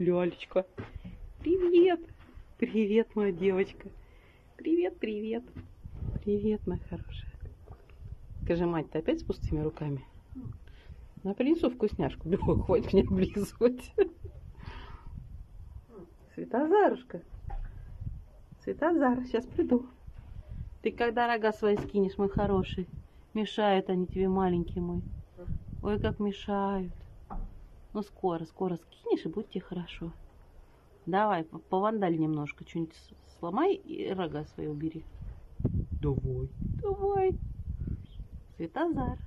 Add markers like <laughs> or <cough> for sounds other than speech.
Лялечка. Привет. Привет, моя девочка. Привет, привет. Привет, моя хорошая. Скажи, мать, ты опять с пустыми руками? На принесу вкусняшку. <laughs> Да хватит меня облизывать. Светозарушка. Светозар, сейчас приду. Ты когда рога свои скинешь, мой хороший? Мешают они тебе, маленький мой. Ой, как мешают. Ну, скоро, скоро скинешь, и будет тебе хорошо. Давай, по- повандаль немножко, что-нибудь сломай и рога свои убери. Давай, давай. Светозар.